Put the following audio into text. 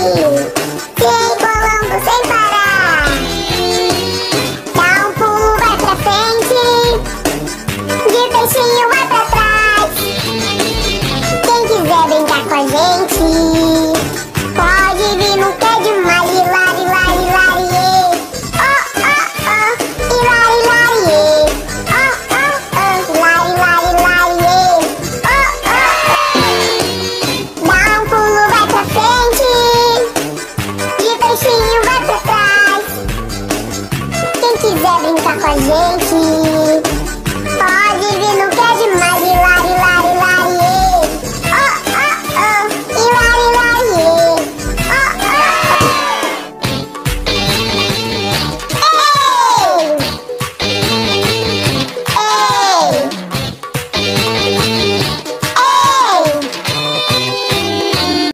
Oh. Quiser brincar com a gente,